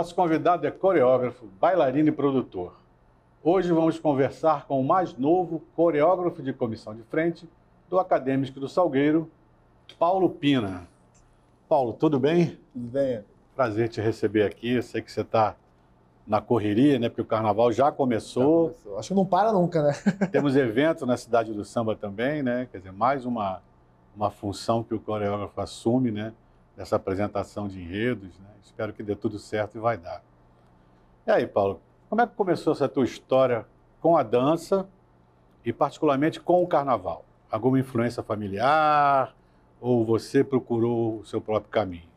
Nosso convidado é coreógrafo, bailarino e produtor. Hoje vamos conversar com o mais novo coreógrafo de comissão de frente do Acadêmico do Salgueiro, Paulo Pina. Paulo, tudo bem? Tudo bem. Prazer te receber aqui. Eu sei que você está na correria, né? Porque o carnaval já começou. já começou. Acho que não para nunca, né? Temos eventos na cidade do samba também, né? Quer dizer, mais uma, uma função que o coreógrafo assume, né? Dessa apresentação de enredos, né? Espero que dê tudo certo e vai dar. E aí, Paulo, como é que começou essa tua história com a dança e particularmente com o carnaval? Alguma influência familiar ou você procurou o seu próprio caminho?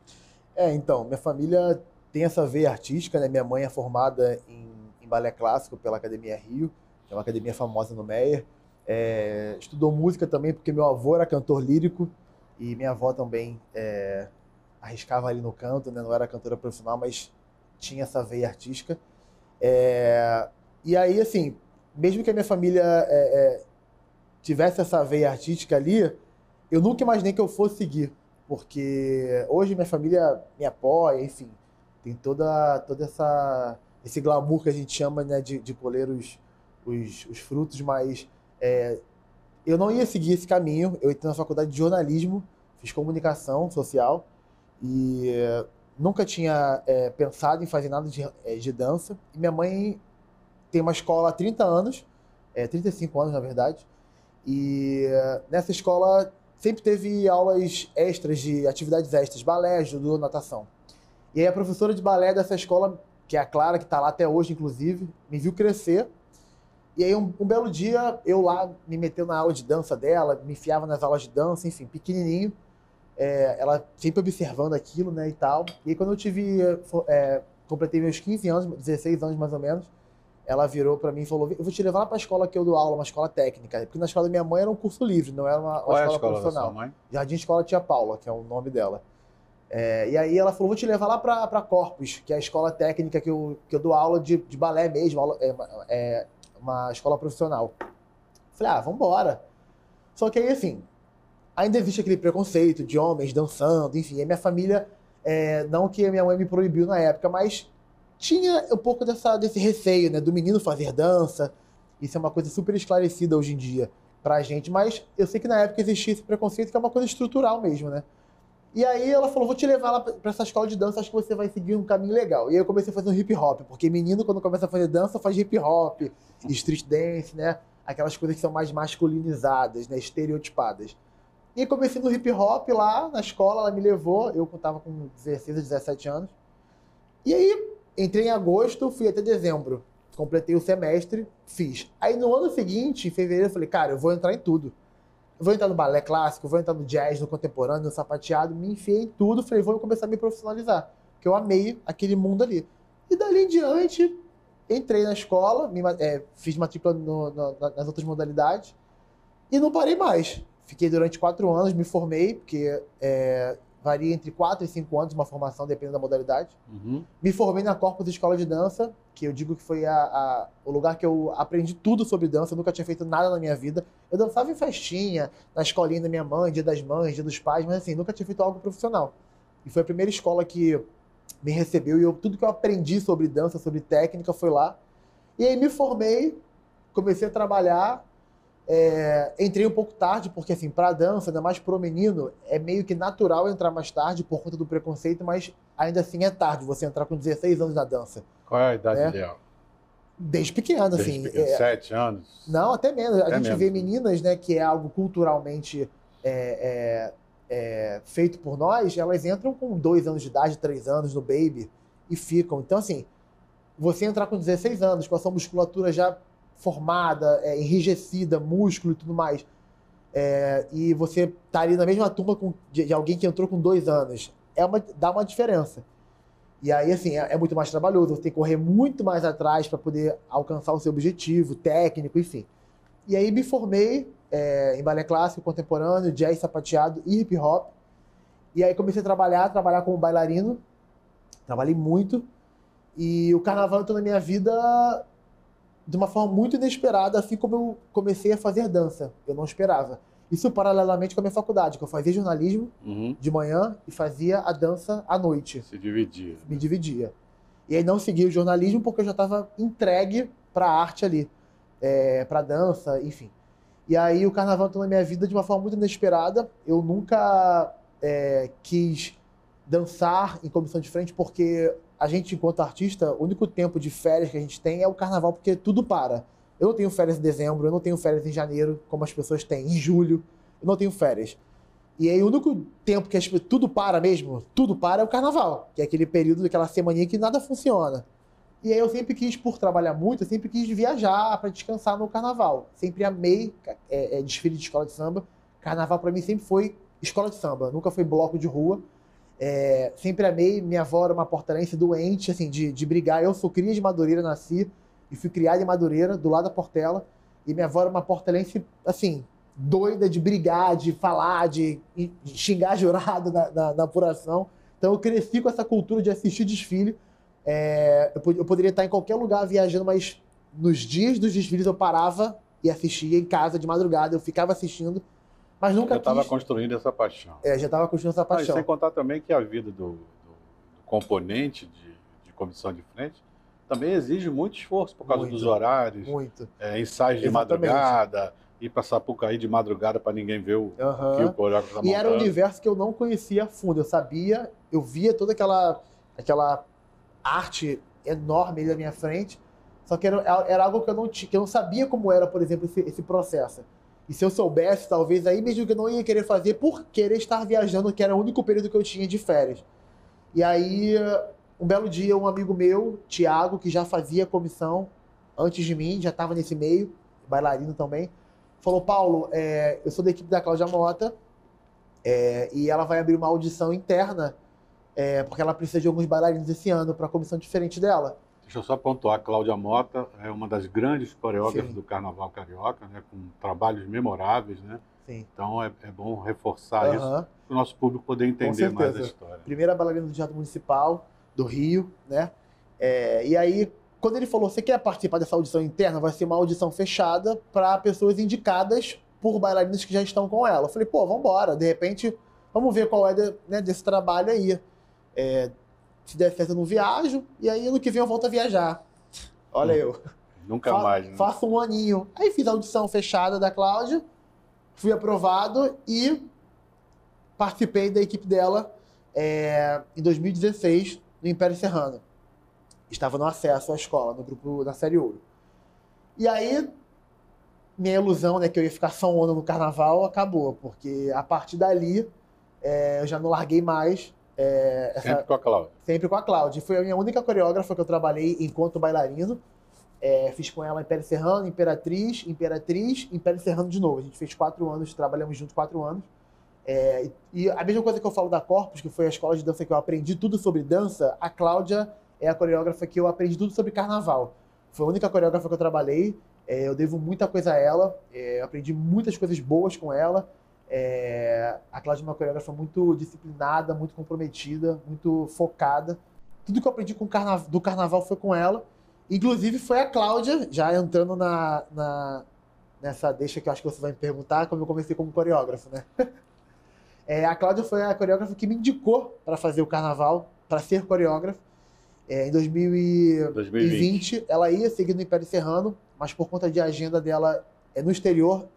É, então, minha família tem essa veia artística, né? Minha mãe é formada em, em balé clássico pela Academia Rio, que é uma academia famosa no Meyer. É, estudou música também porque meu avô era cantor lírico e minha avó também é, arriscava ali no canto, né? Não era cantora profissional, mas tinha essa veia artística. É, e aí, assim, mesmo que a minha família é, é, tivesse essa veia artística ali, eu nunca imaginei que eu fosse seguir, porque hoje minha família me apoia, enfim, tem toda, toda essa esse glamour que a gente chama né, de, de colher os, os, os frutos, mas é, eu não ia seguir esse caminho. Eu entrei na faculdade de jornalismo, fiz comunicação social e nunca tinha é, pensado em fazer nada de, é, de, dança. E minha mãe tem uma escola há 30 anos, é, 35 anos na verdade, e nessa escola sempre teve aulas extras de atividades extras, balé, judô, natação. E aí a professora de balé dessa escola, que é a Clara, que está lá até hoje, inclusive, me viu crescer. E aí um, um, belo dia, eu lá me meteu na aula de dança dela, me enfiava nas aulas de dança, enfim, pequenininho é, ela sempre observando aquilo, né, e tal. E aí, quando eu tive, é, completei meus 15 anos, 16 anos mais ou menos, ela virou para mim e falou: Eu vou te levar lá para a escola que eu dou aula, uma escola técnica. Porque na escola da minha mãe era um curso livre, não era uma, uma escola, é a escola profissional. Da sua mãe? Jardim Escola Tia Paula, que é o nome dela. É, e aí ela falou: Vou te levar lá para Corpus, que é a escola técnica que eu, que eu dou aula de, de balé mesmo, aula, é, é uma escola profissional. Falei: Ah, vambora. Só que aí, assim, ainda existe aquele preconceito de homens dançando, enfim. A minha família, é, não que a minha mãe me proibiu na época, mas tinha um pouco dessa, desse receio, né, do menino fazer dança. Isso é uma coisa super esclarecida hoje em dia pra gente, mas eu sei que na época existia esse preconceito, que é uma coisa estrutural mesmo, né? E aí ela falou, vou te levar lá pra essa escola de dança, acho que você vai seguir um caminho legal. E aí eu comecei a fazer um hip hop, porque menino quando começa a fazer dança faz hip hop, street dance, né? Aquelas coisas que são mais masculinizadas, né? Estereotipadas. E comecei no hip hop lá na escola, ela me levou, eu tava com 16 a 17 anos. E aí entrei em agosto, fui até dezembro. Completei o semestre, fiz. Aí no ano seguinte, em fevereiro, eu falei, cara, eu vou entrar em tudo. Eu vou entrar no balé clássico, vou entrar no jazz, no contemporâneo, no sapateado, me enfiei em tudo, falei, vou começar a me profissionalizar. Porque eu amei aquele mundo ali. E dali em diante, entrei na escola, me, é, fiz matrícula no, no, nas outras modalidades e não parei mais. Fiquei durante quatro anos, me formei, porque é, varia entre quatro e cinco anos uma formação, dependendo da modalidade. Uhum. Me formei na Corpus Escola de Dança, que eu digo que foi a, a, o lugar que eu aprendi tudo sobre dança, eu nunca tinha feito nada na minha vida. Eu dançava em festinha, na escolinha da minha mãe, dia das mães, dia dos pais, mas assim, nunca tinha feito algo profissional. E foi a primeira escola que me recebeu e eu, tudo que eu aprendi sobre dança, sobre técnica, foi lá. E aí me formei, comecei a trabalhar é, entrei um pouco tarde, porque assim, pra dança, ainda mais pro menino, é meio que natural entrar mais tarde por conta do preconceito, mas ainda assim é tarde você entrar com 16 anos na dança. Qual é a idade ideal? Desde pequeno, Desde assim. pequeno, é- Sete anos? não, até menos. A Até gente menos. vê meninas, né, que é algo culturalmente é, é, é, feito por nós, elas entram com dois anos de idade, três anos no baby e ficam. Então, assim, você entrar com 16 anos, com a sua musculatura já formada, é, enrijecida, músculo e tudo mais, é, e você tá ali na mesma turma com, de, de alguém que entrou com dois anos, é uma, dá uma diferença. E aí, assim, é, é muito mais trabalhoso, você tem que correr muito mais atrás para poder alcançar o seu objetivo, técnico, enfim. E aí me formei é, em balé clássico, contemporâneo, jazz, sapateado e hip hop. E aí comecei a trabalhar, trabalhar como bailarino. Trabalhei muito. E o carnaval entrou na minha vida de uma forma muito inesperada, assim como eu comecei a fazer dança. Eu não esperava. Isso paralelamente com a minha faculdade, que eu fazia jornalismo Uhum. de manhã e fazia a dança à noite Se dividia. me dividia. E aí não segui o jornalismo porque eu já estava entregue para a arte ali, é, para dança, enfim. E aí o carnaval entrou na minha vida de uma forma muito inesperada. Eu nunca é, quis dançar em comissão de frente porque a gente, enquanto artista, o único tempo de férias que a gente tem é o carnaval, porque tudo para. Eu não tenho férias em dezembro, eu não tenho férias em janeiro, como as pessoas têm, em julho. Eu não tenho férias. E aí o único tempo que tudo para mesmo, tudo para é o carnaval, que é aquele período daquela semaninha que nada funciona. E aí eu sempre quis, por trabalhar muito, eu sempre quis viajar para descansar no carnaval. Sempre amei é, é, desfile de escola de samba. Carnaval para mim sempre foi escola de samba, nunca foi bloco de rua. É, sempre amei, minha avó era uma portelense doente, assim, de, de brigar. Eu sou cria de Madureira, nasci e fui criada em Madureira, do lado da Portela. E minha avó era uma portelense, assim, doida de brigar, de falar, de, de xingar jurado na, na, na, apuração. Então eu cresci com essa cultura de assistir desfile. É, eu, eu, poderia estar em qualquer lugar viajando, mas nos dias dos desfiles eu parava e assistia em casa de madrugada. Eu ficava assistindo, mas nunca Já estava construindo essa paixão. É, já estava construindo essa paixão. Mas sem contar também que a vida do, do, do componente de, de comissão de frente também exige muito esforço por causa muito, dos horários, muito. É, ensaios de Exatamente. madrugada, ir para Sapucaí de madrugada para ninguém ver o uhum. que o coreógrafo tá E era um universo que eu não conhecia a fundo. Eu sabia, eu via toda aquela, aquela arte enorme ali na minha frente, só que era, era algo que eu não que eu não sabia como era, por exemplo, esse, esse processo. E se eu soubesse, talvez aí mesmo que eu não ia querer fazer por querer estar viajando, que era o único período que eu tinha de férias. E aí, um belo dia, um amigo meu, Tiago, que já fazia comissão antes de mim, já estava nesse meio, bailarino também, falou: Paulo, é, eu sou da equipe da Cláudia Mota é, e ela vai abrir uma audição interna é, porque ela precisa de alguns bailarinos esse ano para a comissão diferente dela. Deixa eu só pontuar: Cláudia Mota é uma das grandes coreógrafas Sim. do Carnaval Carioca, né, com trabalhos memoráveis, né? Sim. Então é, é bom reforçar uhum. isso para o nosso público poder entender mais a história. Primeira bailarina do Teatro Municipal do Rio, né? É, e aí quando ele falou, você quer participar dessa audição interna? Vai ser uma audição fechada para pessoas indicadas por bailarinos que já estão com ela. Eu falei, pô, vamos embora. De repente, vamos ver qual é de, né, desse trabalho aí. É, se der certo, eu não viajo. E aí, ano que vem, eu volto a viajar. Olha eu. Nunca Fa mais. Né? Faço um aninho. Aí fiz a audição fechada da Cláudia, fui aprovado e participei da equipe dela é, em 2016 no Império Serrano estava no acesso à escola, no grupo da Série Ouro. E aí, minha ilusão, né, que eu ia ficar só um ano no carnaval, acabou, porque a partir dali é, eu já não larguei mais. É, essa... Sempre com a Cláudia. Sempre com a Cláudia. Foi a minha única coreógrafa que eu trabalhei enquanto bailarino. É, fiz com ela Império Serrano, Imperatriz, Imperatriz, Império Serrano de novo. A gente fez quatro anos, trabalhamos juntos quatro anos. É, e a mesma coisa que eu falo da Corpus, que foi a escola de dança que eu aprendi tudo sobre dança, a Cláudia é a coreógrafa que eu aprendi tudo sobre carnaval. Foi a única coreógrafa que eu trabalhei. É, eu devo muita coisa a ela. É, aprendi muitas coisas boas com ela. É, a Cláudia é uma coreógrafa muito disciplinada, muito comprometida, muito focada. Tudo que eu aprendi com carna do carnaval foi com ela. Inclusive foi a Cláudia, já entrando na, na, nessa deixa que eu acho que você vai me perguntar, como eu comecei como coreógrafo, né? É, a Cláudia foi a coreógrafa que me indicou para fazer o carnaval, para ser coreógrafo. É, em 2020, 2020, ela ia seguir no Império Serrano, mas por conta de agenda dela é, no exterior,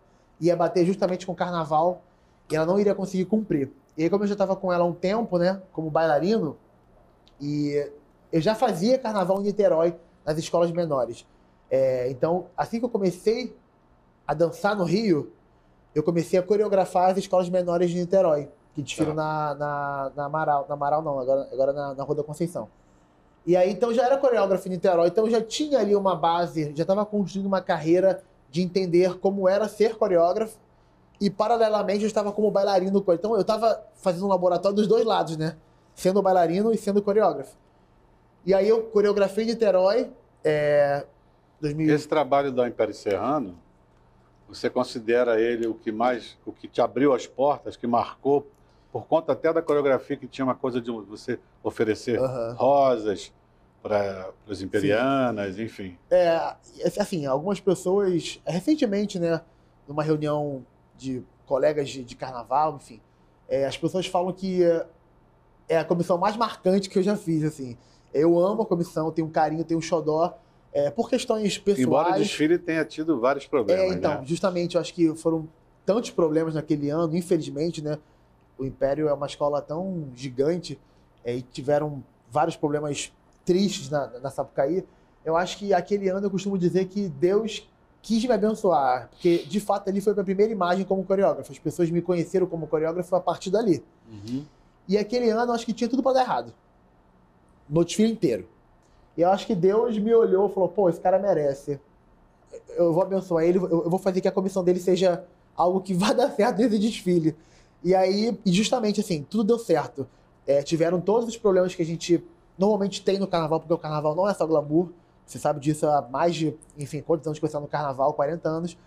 ia bater justamente com o carnaval e ela não iria conseguir cumprir. E aí, como eu já estava com ela há um tempo, né, como bailarino, e eu já fazia carnaval em Niterói, nas escolas menores. É, então, assim que eu comecei a dançar no Rio, eu comecei a coreografar as escolas menores de Niterói, que desfilam tá. na, na, na Amaral. Na Amaral não, agora, agora na, na Rua da Conceição. E aí, então, já era coreógrafo em Niterói, então já tinha ali uma base, já estava construindo uma carreira de entender como era ser coreógrafo. E, paralelamente, eu estava como bailarino. Então, eu estava fazendo um laboratório dos dois lados, né? Sendo bailarino e sendo coreógrafo. E aí, eu coreografei em Niterói. É, 2000... Esse trabalho do Império Serrano, você considera ele o que mais, o que te abriu as portas, que marcou por conta até da coreografia que tinha uma coisa de você oferecer uhum. rosas para as imperianas, Sim. enfim. É, assim, algumas pessoas, recentemente, né, numa reunião de colegas de, de carnaval, enfim, é, as pessoas falam que é a comissão mais marcante que eu já fiz, assim. Eu amo a comissão, tenho um carinho, tenho um xodó. É, por questões pessoais. Embora o desfile tenha tido vários problemas. É, então, né? justamente, eu acho que foram tantos problemas naquele ano, infelizmente, né? O Império é uma escola tão gigante é, e tiveram vários problemas tristes na, na Sapucaí. Eu acho que aquele ano eu costumo dizer que Deus quis me abençoar, porque de fato ali foi a minha primeira imagem como coreógrafo. As pessoas me conheceram como coreógrafo a partir dali. Uhum. E aquele ano eu acho que tinha tudo para dar errado. No desfile inteiro. E eu acho que Deus me olhou e falou: pô, esse cara merece. Eu vou abençoar ele, eu vou fazer que a comissão dele seja algo que vai dar certo nesse desfile. E aí, e justamente assim, tudo deu certo. É, tiveram todos os problemas que a gente normalmente tem no carnaval, porque o carnaval não é só glamour. Você sabe disso há mais de, enfim, quantos anos que você está no carnaval? 40 anos.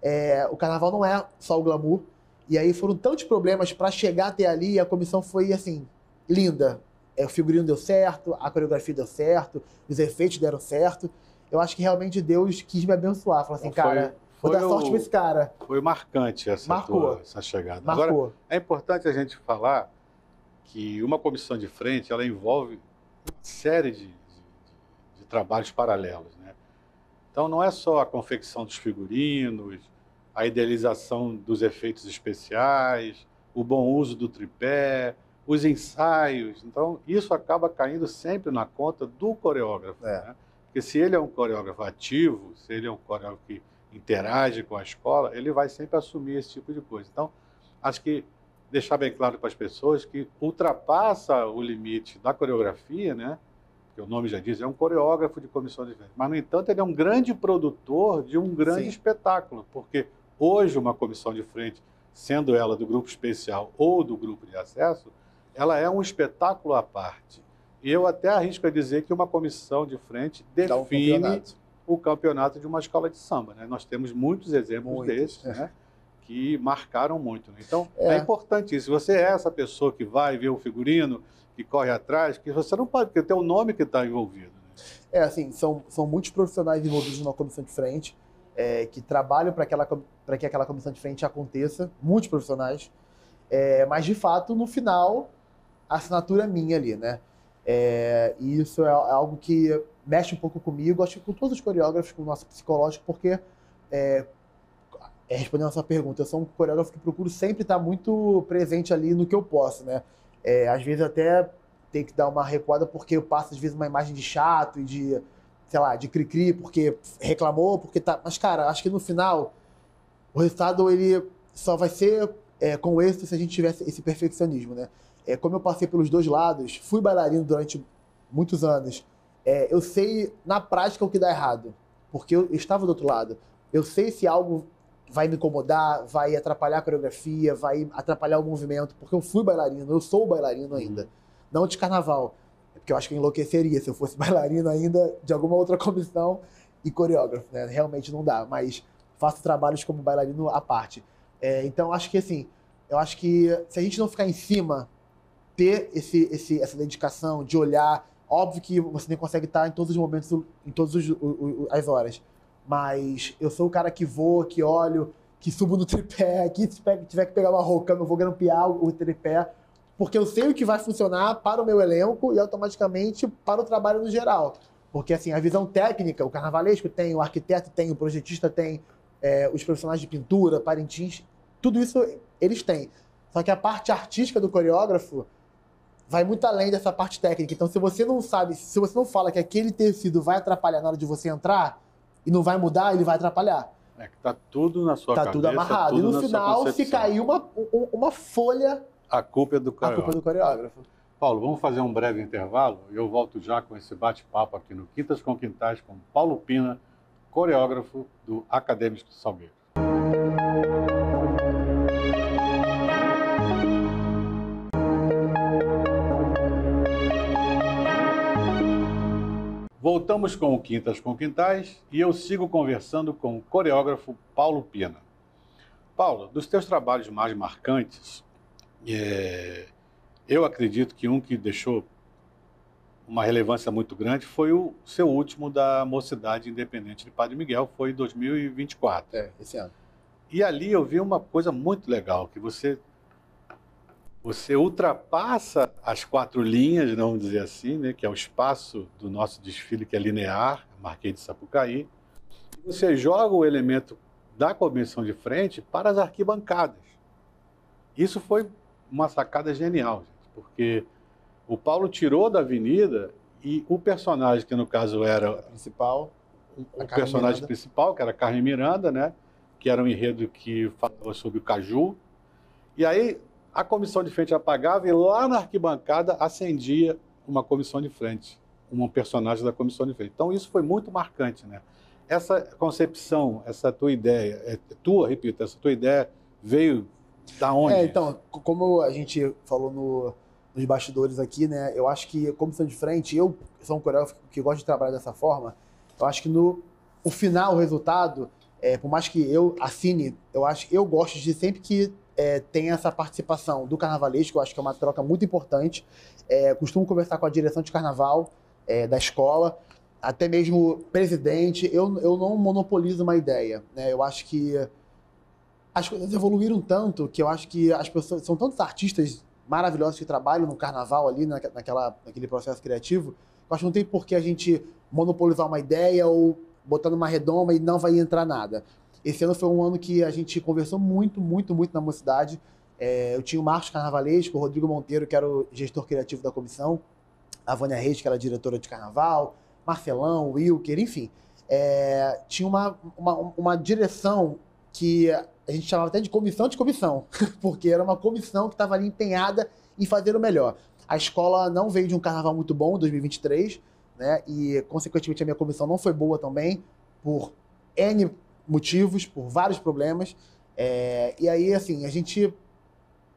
É, o carnaval não é só o glamour. E aí foram tantos problemas para chegar até ali e a comissão foi, assim, linda. É, o figurino deu certo, a coreografia deu certo, os efeitos deram certo. Eu acho que realmente Deus quis me abençoar. Falou assim, Foi- cara, vou foi dar o- sorte pra esse cara. Foi marcante essa, Marcou. tua- essa chegada. Marcou. Agora, é importante a gente falar que uma comissão de frente ela envolve uma série de trabalhos paralelos. Né? Então, não é só a confecção dos figurinos, a idealização dos efeitos especiais, o bom uso do tripé, os ensaios. Então, isso acaba caindo sempre na conta do coreógrafo. É. Né? Porque se ele é um coreógrafo ativo, se ele é um coreógrafo que interage com a escola, ele vai sempre assumir esse tipo de coisa. Então, acho que deixar bem claro para as pessoas que ultrapassa o limite da coreografia, né? Que o nome já diz, é um coreógrafo de comissão de frente. Mas, no entanto, ele é um grande produtor de um grande Sim. espetáculo, porque hoje uma comissão de frente, sendo ela do grupo especial ou do grupo de acesso, ela é um espetáculo à parte. E eu até arrisco a dizer que uma comissão de frente Dá um define campeonato. o campeonato de uma escola de samba. Né? Nós temos muitos exemplos Muitos, desses é. né? que marcaram muito. né? Então, É. é. importante isso. Se você é essa pessoa que vai ver o figurino, que corre atrás, que você não pode, porque tem o nome que está envolvido. né? É, assim, são, são muitos profissionais envolvidos numa comissão de frente, é, que trabalham para que aquela comissão de frente aconteça, muitos profissionais, é, mas de fato, no final, a assinatura é minha ali, né? É, e isso é algo que mexe um pouco comigo, acho que com todos os coreógrafos, com o nosso psicológico, porque, é, é, respondendo a sua pergunta, eu sou um coreógrafo que procuro sempre estar muito presente ali no que eu posso, né? É, às vezes até tem que dar uma recuada porque eu passo às vezes uma imagem de chato e de, sei lá, de cri-cri porque reclamou, porque tá. Mas, cara, acho que no final o resultado ele só vai ser é, com êxito se a gente tivesse esse perfeccionismo, né? É, como eu passei pelos dois lados, fui bailarino durante muitos anos, é, eu sei na prática o que dá errado, porque eu estava do outro lado. Eu sei se algo vai me incomodar, vai atrapalhar a coreografia, vai atrapalhar o movimento, porque eu fui bailarino, eu sou bailarino ainda. Não de carnaval, é porque eu acho que eu enlouqueceria se eu fosse bailarino ainda de alguma outra comissão e coreógrafo, né? Realmente não dá, mas faço trabalhos como bailarino à parte. É, então, acho que assim, eu acho que se a gente não ficar em cima, ter esse, esse, essa dedicação de olhar, óbvio que você nem consegue estar em todos os momentos, em todas as horas, mas eu sou o cara que voa, que olho, que subo no tripé, que se tiver que pegar uma rouca, eu vou grampear o tripé, porque eu sei o que vai funcionar para o meu elenco e automaticamente para o trabalho no geral. Porque assim, a visão técnica, o carnavalesco tem, o arquiteto tem, o projetista tem, é, os profissionais de pintura, parintins, tudo isso eles têm. Só que a parte artística do coreógrafo vai muito além dessa parte técnica. Então, se você não sabe, se você não fala que aquele tecido vai atrapalhar na hora de você entrar e não vai mudar, ele vai atrapalhar. É que tá tudo na sua tá cabeça, tudo amarrado. tudo e no final, se cair uma, um- uma folha, A culpa é do a coreógrafo. culpa é do coreógrafo. Paulo, vamos fazer um breve intervalo e eu volto já com esse bate-papo aqui no Quintas com Quintais com Paulo Pina, coreógrafo do Acadêmico Salgueiro. Voltamos com o Quintas com Quintais e eu sigo conversando com o coreógrafo Paulo Pina. Paulo, dos teus trabalhos mais marcantes, é, eu acredito que um que deixou uma relevância muito grande foi o seu último da Mocidade Independente de Padre Miguel, foi em 2024. É, esse ano. E ali eu vi uma coisa muito legal, que você você ultrapassa as quatro linhas, vamos dizer assim, né, que é o espaço do nosso desfile, que é linear, Marquês de Sapucaí, você joga o elemento da comissão de frente para as arquibancadas. Isso foi uma sacada genial, gente, porque o Paulo tirou da avenida e o personagem, que no caso era A principal. o personagem Miranda. principal, que era Carmen Miranda, né? Que era um enredo que falava sobre o caju. E aí a comissão de frente apagava e lá na arquibancada acendia uma comissão de frente, um personagem da comissão de frente. Então isso foi muito marcante, né? Essa concepção, essa tua ideia, é tua, repito, essa tua ideia veio da onde? É, então, como a gente falou no- nos bastidores aqui, né? Eu acho que, comissão de frente, eu sou um coreógrafo que gosta de trabalhar dessa forma. Eu acho que no o final, o resultado, é, por mais que eu assine, eu acho eu gosto de sempre que é, tem essa participação do carnavalesco, eu acho que é uma troca muito importante. É, costumo conversar com a direção de carnaval é, da escola, até mesmo presidente. Eu, eu não monopolizo uma ideia, né? Eu acho que as coisas evoluíram tanto que eu acho que as pessoas são tantos artistas maravilhosos que trabalham no carnaval ali naque- naquela naquele processo criativo. Eu acho que não tem por que a gente monopolizar uma ideia ou botar numa redoma e não vai entrar nada. Esse ano foi um ano que a gente conversou muito, muito, muito na mocidade. É, eu tinha o Marcos Carnavalesco, o Rodrigo Monteiro, que era o gestor criativo da comissão, a Vânia Reis, que era diretora de carnaval, Marcelão, Wilker, enfim. É, tinha uma, uma, uma direção que a gente chamava até de comissão de comissão, porque era uma comissão que estava ali empenhada em fazer o melhor. A escola não veio de um carnaval muito bom, 2023, né? E, consequentemente, a minha comissão não foi boa também, por N motivos, por vários problemas. É, e aí, assim, a gente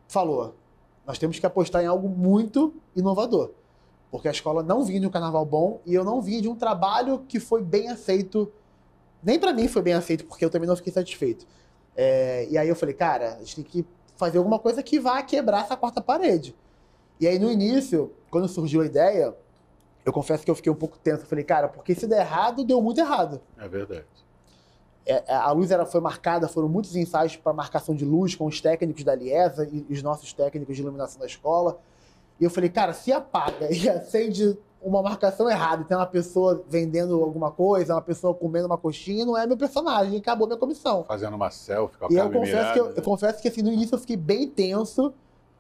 falou: nós temos que apostar em algo muito inovador. Porque a escola não vinha de um carnaval bom e eu não vinha de um trabalho que foi bem aceito. Nem pra mim foi bem aceito, porque eu também não fiquei satisfeito. É, e aí eu falei, cara, a gente tem que fazer alguma coisa que vá quebrar essa quarta parede. E aí no início, quando surgiu a ideia, eu confesso que eu fiquei um pouco tenso. Eu falei, cara, porque se der errado, deu muito errado. É verdade. É, é, a luz era, foi marcada, foram muitos ensaios para marcação de luz com os técnicos da Liesa e os nossos técnicos de iluminação da escola. E eu falei, cara, se apaga e acende uma marcação errada tem uma pessoa vendendo alguma coisa, uma pessoa comendo uma coxinha, não é meu personagem, acabou minha comissão. Fazendo uma selfie com a E eu confesso, que eu, eu confesso que assim, no início eu fiquei bem tenso,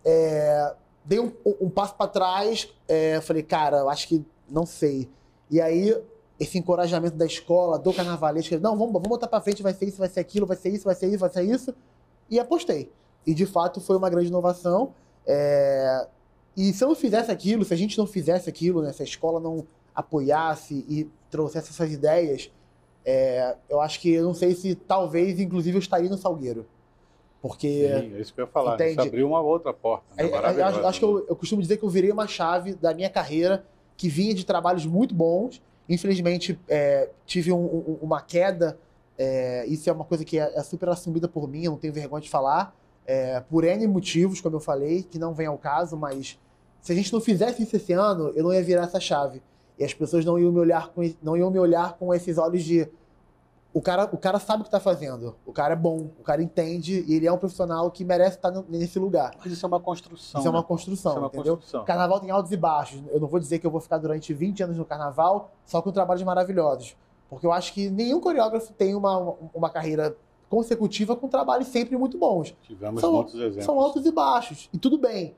é, dei um, um passo para trás, é, falei, cara, eu acho que não sei. E aí, esse encorajamento da escola, do carnavalesco, não, vamos, vamos botar para frente, vai ser isso, vai ser aquilo, vai ser isso, vai ser isso, vai ser isso, e apostei. E de fato foi uma grande inovação. é, e se eu não fizesse aquilo, se a gente não fizesse aquilo, né, se a escola não apoiasse e trouxesse essas ideias, é, eu acho que eu não sei se talvez, inclusive, eu estaria no Salgueiro. Porque Sim, é isso que eu ia falar. Entende? Isso abriu uma outra porta. Né? é, é, eu acho, acho que eu, eu costumo dizer que eu virei uma chave da minha carreira que vinha de trabalhos muito bons. Infelizmente, é, tive um- um- uma queda. é, isso é uma coisa que é, é super assumida por mim, eu não tenho vergonha de falar. é, por N motivos, como eu falei, que não vem ao caso, mas se a gente não fizesse isso esse ano, eu não ia virar essa chave. E as pessoas não iam me olhar com, não iam me olhar com esses olhos de o cara, o cara sabe o que está fazendo. O cara é bom, o cara entende e ele é um profissional que merece estar nesse lugar. Mas isso é uma construção. Isso é uma né? construção, Isso é uma entendeu? construção. O carnaval tem altos e baixos. Eu não vou dizer que eu vou ficar durante 20 anos no carnaval só com trabalhos maravilhosos. Porque eu acho que nenhum coreógrafo tem uma, uma carreira consecutiva com trabalhos sempre muito bons. Tivemos São- muitos exemplos. São altos e baixos. E tudo bem.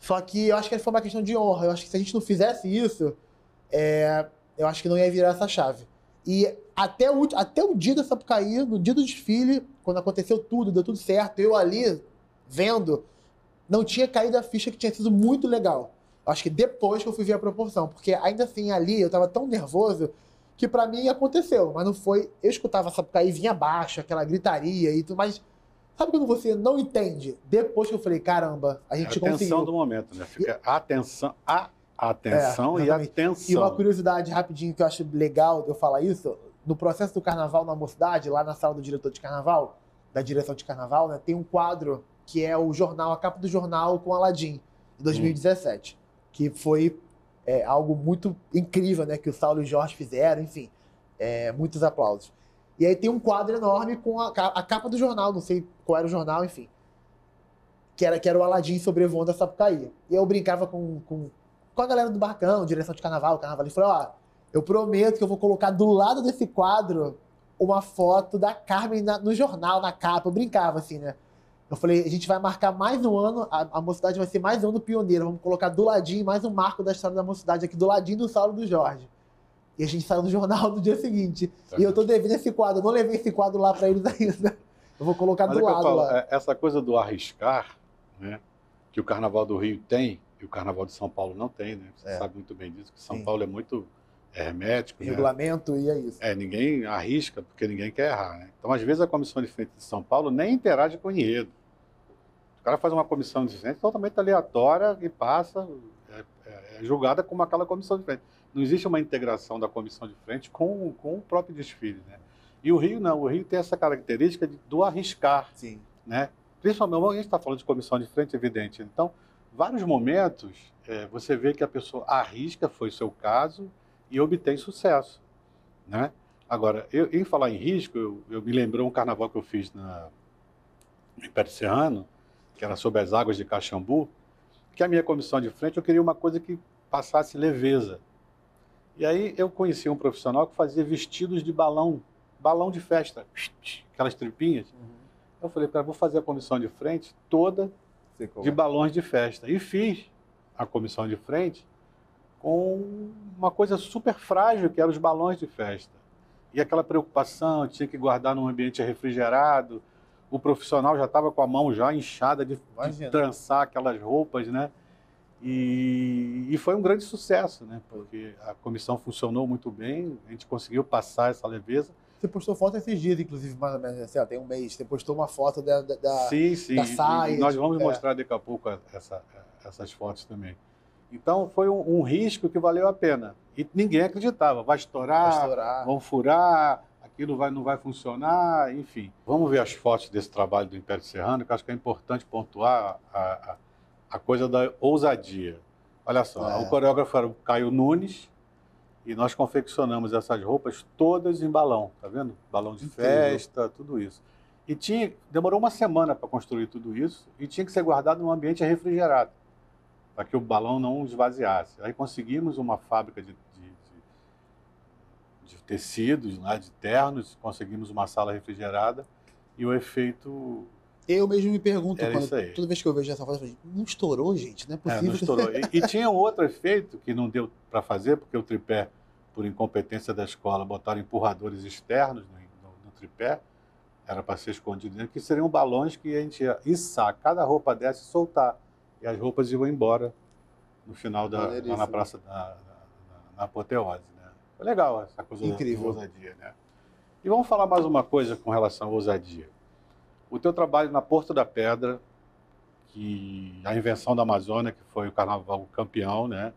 Só que eu acho que foi uma questão de honra. Eu acho que se a gente não fizesse isso, é, eu acho que não ia virar essa chave. E até o, até o dia da Sapucaí, no dia do desfile, quando aconteceu tudo, deu tudo certo, eu ali vendo, não tinha caído a ficha que tinha sido muito legal. Eu acho que depois que eu fui ver a proporção, porque ainda assim ali eu tava tão nervoso que pra mim aconteceu, mas não foi. Eu escutava a Sapucaí vinha abaixo, aquela gritaria e tudo, mas sabe quando você não entende? Depois que eu falei, caramba, a É gente a tensão conseguiu. do momento, né? Fica a atenção, a atenção É, e a exatamente. tensão. E uma curiosidade rapidinho que eu acho legal de eu falar isso, no processo do carnaval na mocidade, lá na sala do diretor de carnaval, da direção de carnaval, né, tem um quadro que é o jornal, a capa do jornal com Aladim, de 2017, que foi é, algo muito incrível, né, que o Saulo e o Jorge fizeram, enfim, é, muitos aplausos. E aí tem um quadro enorme com a, a capa do jornal, não sei qual era o jornal, enfim. que era, que era o Aladim sobrevoando a Sapucaí. E eu brincava com, com, com a galera do Barcão, direção de carnaval, carnaval, e falei, ó, eu prometo que eu vou colocar do lado desse quadro uma foto da Carmen na, no jornal, na capa. Eu brincava assim, né? Eu falei, a gente vai marcar mais um ano, a, a mocidade vai ser mais um ano pioneiro. Vamos colocar do ladinho mais um marco da história da mocidade aqui, do ladinho do Saulo do Jorge. E a gente saiu no jornal no dia seguinte. Tá. E eu tô devendo esse quadro, eu não levei esse quadro lá para eles ainda. Eu vou colocar Mas do é lado falo, lá. É, essa coisa do arriscar, né? Que o Carnaval do Rio tem e o Carnaval de São Paulo não tem, né? Você é. sabe muito bem disso, que São Sim. Paulo é muito hermético. Né? Regulamento e é isso. É, ninguém arrisca porque ninguém quer errar, né? Então, às vezes, a comissão de frente de São Paulo nem interage com o enredo. O cara faz uma comissão de frente totalmente aleatória e passa, é, é, é julgada como aquela comissão de frente. Não existe uma integração da comissão de frente com, com o próprio desfile, né? E o Rio não, o Rio tem essa característica de, do arriscar, Sim. né? Principalmente, a gente está falando de comissão de frente, evidente. Então, vários momentos, é, você vê que a pessoa arrisca, foi o seu caso, e obtém sucesso, né? Agora, eu, em falar em risco, eu, eu, me lembrou um carnaval que eu fiz na, em Serrano, que era sobre as águas de Caxambu, que a minha comissão de frente, eu queria uma coisa que passasse leveza. E aí eu conheci um profissional que fazia vestidos de balão, balão de festa, aquelas tripinhas. Uhum. Eu falei, cara, vou fazer a comissão de frente toda de balões de festa. E fiz a comissão de frente com uma coisa super frágil, que eram os balões de festa. E aquela preocupação, tinha que guardar num ambiente refrigerado. O profissional já estava com a mão já inchada de, de trançar aquelas roupas, né? E, e, foi um grande sucesso, né? Porque a comissão funcionou muito bem, a gente conseguiu passar essa leveza. Você postou foto esses dias, inclusive, mais ou menos, assim, ó, tem um mês. Você postou uma foto da, da, sim, sim. da saia. E nós vamos é. mostrar daqui a pouco essa, essas fotos também. Então foi um, um, risco que valeu a pena. E ninguém acreditava, vai estourar, vai estourar. vão furar, aquilo vai, não vai funcionar, enfim. Vamos ver as fotos desse trabalho do Império Serrano, que acho que é importante pontuar a, a, a coisa da ousadia. Olha só, é. o coreógrafo era o Caio Nunes, e nós confeccionamos essas roupas todas em balão, tá vendo? Balão de Incrível. festa, tudo isso. E tinha, demorou uma semana para construir tudo isso e tinha que ser guardado num ambiente refrigerado para que o balão não esvaziasse. Aí conseguimos uma fábrica de, de, de, de tecidos, né, de ternos, conseguimos uma sala refrigerada e o efeito eu mesmo me pergunto, quando, toda vez que eu vejo essa foto, eu falo, não estourou, gente? Não é possível. É, não estourou. E, e, tinha um outro efeito que não deu para fazer, porque o tripé, por incompetência da escola, botaram empurradores externos no, no, no tripé, era para ser escondido dentro, que seriam balões que a gente ia içar cada roupa dessa e soltar e as roupas iam embora no final da lá na praça da, da, na apoteose, né? Foi legal essa coisa Incrível. da ousadia, né? E vamos falar mais uma coisa com relação à ousadia. O teu trabalho na Porto da Pedra, que a invenção da Amazônia, que foi o carnaval campeão, né?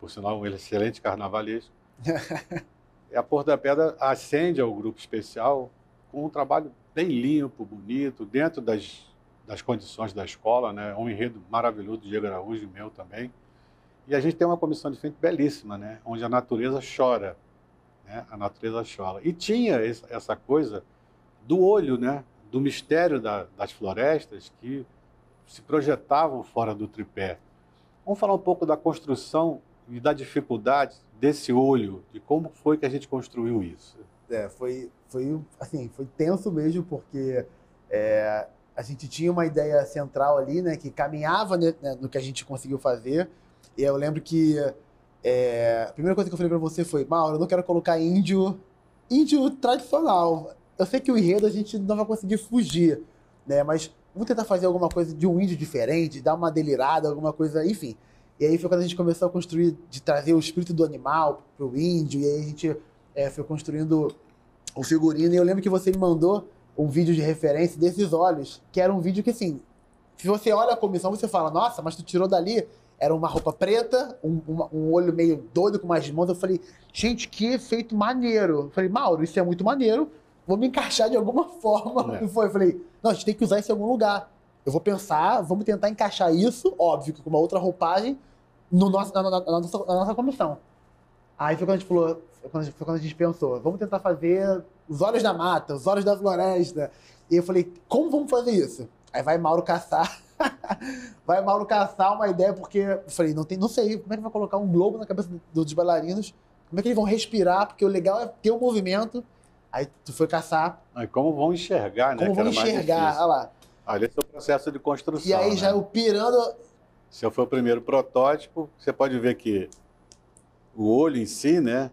Por sinal, um excelente carnavalesco. e a Porto da Pedra ascende ao grupo especial com um trabalho bem limpo, bonito, dentro das das condições da escola, né? Um enredo maravilhoso do Diego Araújo e meu também. E a gente tem uma comissão de frente belíssima, né? Onde a natureza chora, né? A natureza chora. E tinha essa coisa do olho, né? Do mistério da, das florestas que se projetavam fora do tripé. Vamos falar um pouco da construção e da dificuldade desse olho, de como foi que a gente construiu isso. É, foi, foi assim, foi tenso mesmo, porque é, a gente tinha uma ideia central ali, né, que caminhava né, né, no que a gente conseguiu fazer. E eu lembro que é, a primeira coisa que eu falei para você foi, Mauro, eu não quero colocar índio, índio tradicional. Eu sei que o enredo a gente não vai conseguir fugir, né, mas vamos tentar fazer alguma coisa de um índio diferente, dar uma delirada, alguma coisa, enfim. E aí foi quando a gente começou a construir, de trazer o espírito do animal pro índio, e aí a gente é, foi construindo o figurino. E eu lembro que você me mandou um vídeo de referência desses olhos, que era um vídeo que, assim, se você olha a comissão, você fala, nossa, mas tu tirou dali, era uma roupa preta, um, um, olho meio doido com mais mãos. Eu falei, gente, que efeito maneiro. Eu falei, Mauro, isso é muito maneiro, vou me encaixar de alguma forma. É. foi, eu falei, não, a gente tem que usar isso em algum lugar. Eu vou pensar, vamos tentar encaixar isso, óbvio, com uma outra roupagem, no nosso, na, na, na, nossa, na nossa comissão. Aí foi quando a gente falou, foi quando, foi quando a gente pensou, vamos tentar fazer os olhos da mata, os olhos da floresta. E eu falei, como vamos fazer isso? Aí vai Mauro caçar. vai Mauro caçar uma ideia, porque eu falei, não, tem, não sei, como é que vai colocar um globo na cabeça dos bailarinos? Como é que eles vão respirar? Porque o legal é ter o um movimento. Aí tu foi caçar. Aí como vão enxergar, né? Como vão enxergar, olha lá. Esse é o processo de construção. E aí né? já o pirando. Se foi o primeiro protótipo, você pode ver que o olho em si, né?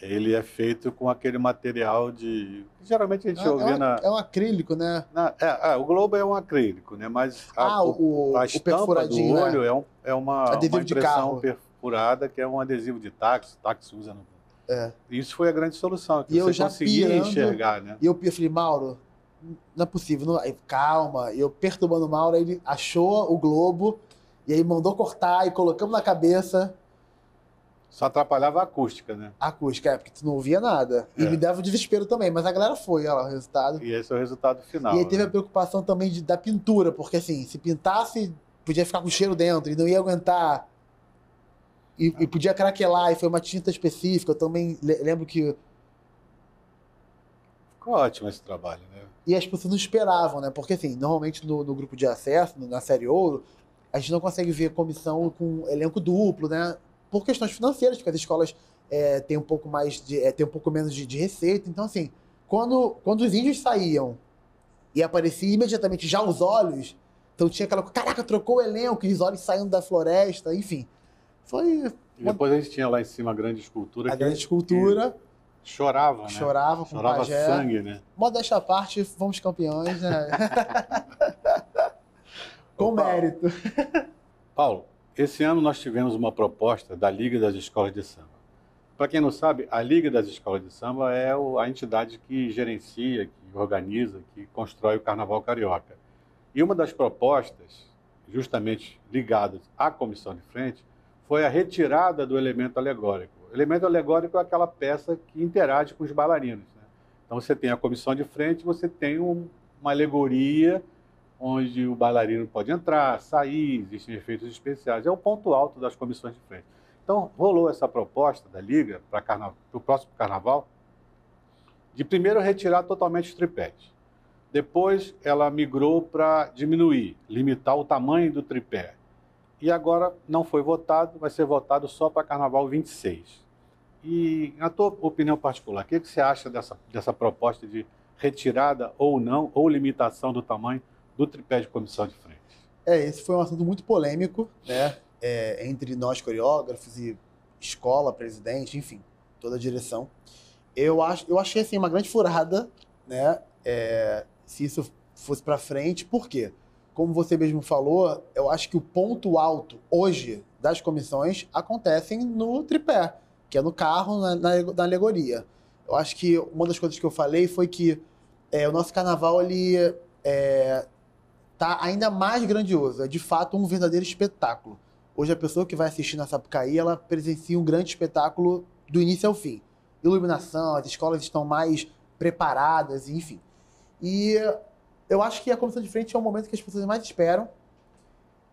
Ele é feito com aquele material de. Geralmente a gente é, ouve é, um, na. É um acrílico, né? Na, é, é, o globo é um acrílico, né? Mas a, ah, o, a estampa do né? olho né? é, um, é uma, adesivo uma impressão de perfurada, que é um adesivo de táxi, o táxi usa no. É. Isso foi a grande solução, que e você eu já conseguia pirando, enxergar, né? E eu falei, Mauro, não é possível, não... Aí, calma. E eu perturbando o Mauro, aí ele achou o globo e aí mandou cortar e colocamos na cabeça. Só atrapalhava a acústica, né? A acústica, é, porque tu não ouvia nada. E É. me dava desespero também, mas a galera foi, olha lá, o resultado. E esse é o resultado final. e aí teve né? a preocupação também de, da pintura, porque assim, se pintasse, podia ficar com cheiro dentro e não ia aguentar. E, e podia craquelar, e foi uma tinta específica. Eu também le- lembro que. Ficou ótimo esse trabalho, né? E as pessoas não esperavam, né? Porque assim, normalmente no, no grupo de acesso, na série Ouro, a gente não consegue ver comissão com elenco duplo, né? Por questões financeiras, porque as escolas é, têm um pouco mais de. É, têm um pouco menos de, de receita. Então, assim, quando, quando os índios saíam e aparecia imediatamente já os olhos, então tinha aquela. Caraca, trocou o elenco, e os olhos saindo da floresta, enfim. Foi E depois a gente tinha lá em cima a grande escultura a grande escultura, chorava, né? chorava com Chorava pajé. sangue, né? Modéstia à parte, fomos campeões, né? com Opa. mérito. Paulo, esse ano nós tivemos uma proposta da Liga das Escolas de Samba. Para quem não sabe, a Liga das Escolas de Samba é a entidade que gerencia, que organiza, que constrói o Carnaval Carioca. E uma das propostas, justamente ligadas à comissão de frente, foi a retirada do elemento alegórico. O elemento alegórico é aquela peça que interage com os bailarinos. né? Então você tem a comissão de frente, você tem um- uma alegoria onde o bailarino pode entrar, sair, existem efeitos especiais. É o ponto alto das comissões de frente. Então, rolou essa proposta da Liga para o próximo carnaval, de primeiro retirar totalmente os tripés. Depois, ela migrou para diminuir, limitar o tamanho do tripé. E agora não foi votado, vai ser votado só para carnaval 26. E, na tua opinião particular, o que, que você acha dessa, dessa proposta de retirada ou não, ou limitação do tamanho do tripé de comissão de frente? É, esse foi um assunto muito polêmico, né? É, entre nós coreógrafos e escola, presidente, enfim, toda a direção. Eu, acho, eu achei assim uma grande furada, né? É, se isso fosse para frente, por quê? Como você mesmo falou, eu acho que o ponto alto hoje das comissões acontecem no tripé, que é no carro, na, na, na alegoria. Eu acho que uma das coisas que eu falei foi que é, o nosso carnaval ele é, tá ainda mais grandioso. É de fato um verdadeiro espetáculo. Hoje a pessoa que vai assistir na Sapucaí, ela presencia um grande espetáculo do início ao fim. Iluminação, as escolas estão mais preparadas, enfim. E eu acho que a comissão de frente é o momento que as pessoas mais esperam.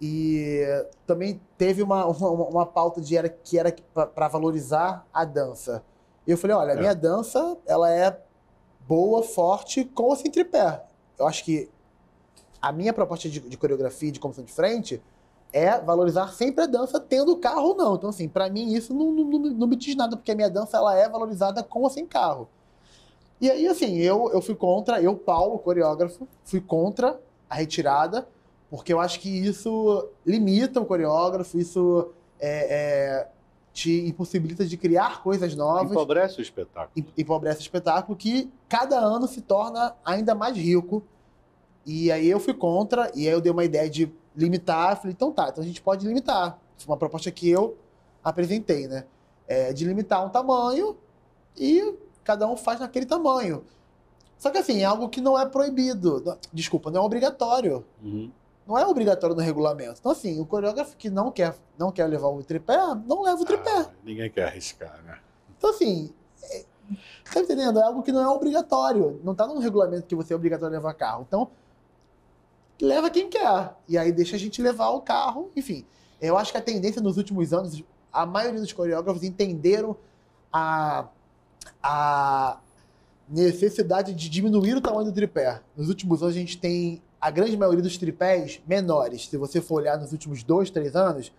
E também teve uma, uma, uma pauta de era, que era para valorizar a dança. E eu falei, olha, a É. minha dança, ela é boa, forte, com ou sem tripé. Eu acho que a minha proposta de, de coreografia, de comissão de frente, é valorizar sempre a dança, tendo carro ou não. Então, assim, pra mim isso não, não, não me diz nada, porque a minha dança ela é valorizada com ou sem carro. E aí, assim, eu, eu fui contra, eu, Paulo, coreógrafo, fui contra a retirada, porque eu acho que isso limita o coreógrafo, isso é, é, te impossibilita de criar coisas novas Empobrece o espetáculo. em- empobrece o espetáculo que cada ano se torna ainda mais rico. E aí eu fui contra, e aí eu dei uma ideia de limitar, falei, então tá, então a gente pode limitar. Foi uma proposta que eu apresentei, né? É, de limitar um tamanho e cada um faz naquele tamanho. Só que assim, é algo que não é proibido. Desculpa, não é obrigatório. Uhum. Não é obrigatório no regulamento. Então, assim, o coreógrafo que não quer, não quer levar o tripé, não leva o tripé. Ah, ninguém quer arriscar, né? Então, assim, é, tá entendendo? É algo que não é obrigatório. Não tá no regulamento que você é obrigatório a levar carro. Então, leva quem quer. E aí deixa a gente levar o carro. Enfim, eu acho que a tendência nos últimos anos, a maioria dos coreógrafos entenderam a, a necessidade de diminuir o tamanho do tripé. Nos últimos anos, a gente tem a grande maioria dos tripés menores, se você for olhar nos últimos dois, três anos,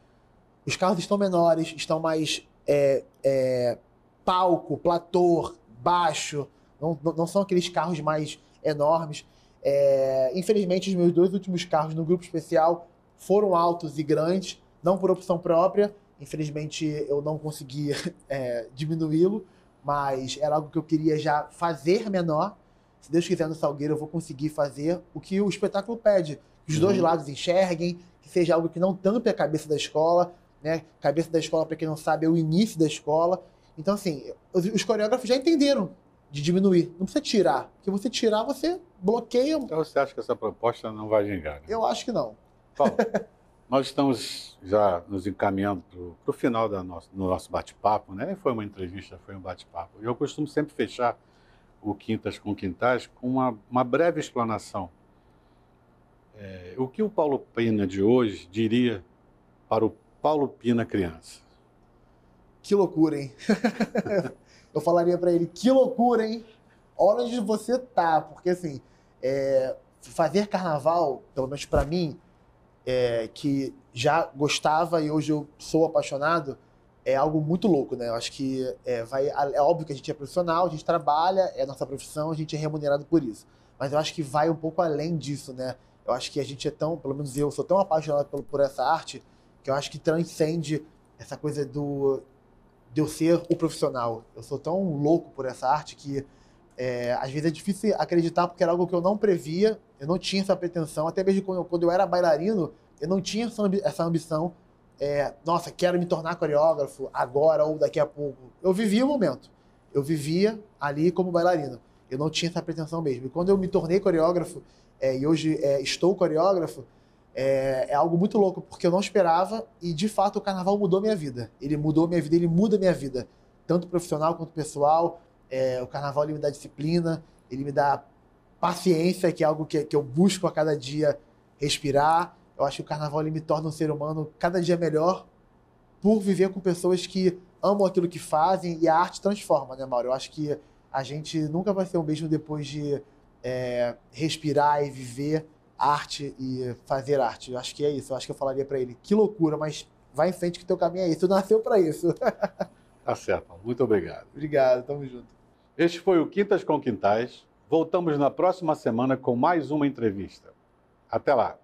os carros estão menores, estão mais é, é, palco, platô, baixo, não, não são aqueles carros mais enormes. É, infelizmente, os meus dois últimos carros no grupo especial foram altos e grandes, não por opção própria. Infelizmente, eu não consegui é, diminuí-lo, mas era algo que eu queria já fazer menor. Se Deus quiser, no Salgueiro eu vou conseguir fazer o que o espetáculo pede. Que os uhum. dois lados enxerguem, que seja algo que não tampe a cabeça da escola. Né? Cabeça da escola, para quem não sabe, é o início da escola. Então, assim, os, os coreógrafos já entenderam de diminuir. Não precisa tirar. Porque você tirar, você bloqueia. Então você acha que essa proposta não vai vingar? Né? Eu acho que não. Paulo, nós estamos já nos encaminhando para o final do nosso, do nosso bate-papo, né? Foi uma entrevista, foi um bate-papo. Eu costumo sempre fechar o Quintas com Quintais com uma, uma breve explanação. É, o que o Paulo Pina de hoje diria para o Paulo Pina criança? Que loucura, hein? eu falaria para ele, que loucura, hein? Olha onde você tá, porque assim, é, fazer carnaval, pelo menos para mim, é, que já gostava e hoje eu sou apaixonado, é algo muito louco, né? Eu acho que é, vai, é óbvio que a gente é profissional, a gente trabalha, é nossa profissão, a gente é remunerado por isso. Mas eu acho que vai um pouco além disso, né? Eu acho que a gente é tão, pelo menos eu sou tão apaixonado por, por essa arte, que eu acho que transcende essa coisa do de eu ser o profissional. Eu sou tão louco por essa arte que é, às vezes é difícil acreditar porque era algo que eu não previa, eu não tinha essa pretensão, até mesmo quando eu, quando eu era bailarino, eu não tinha essa ambição, é, nossa, quero me tornar coreógrafo agora ou daqui a pouco. Eu vivia o momento, eu vivia ali como bailarino, eu não tinha essa pretensão mesmo. E quando eu me tornei coreógrafo, é, e hoje é, estou coreógrafo, é, é, algo muito louco, porque eu não esperava e, de fato, o carnaval mudou minha vida. Ele mudou minha vida, ele muda minha vida, tanto profissional quanto pessoal. É, o carnaval ele me dá disciplina, ele me dá paciência, que é algo que, que eu busco a cada dia respirar. Eu acho que o carnaval ele me torna um ser humano cada dia melhor por viver com pessoas que amam aquilo que fazem e a arte transforma, né, Mauro? Eu acho que a gente nunca vai ser o mesmo depois de é, respirar e viver arte e fazer arte. Eu acho que é isso. Eu acho que eu falaria para ele, que loucura, mas vai em frente que teu caminho é isso. Tu nasceu para isso. tá certo. Muito obrigado. Obrigado. Tamo junto. Este foi o Quintas com Quintais. Voltamos na próxima semana com mais uma entrevista. Até lá.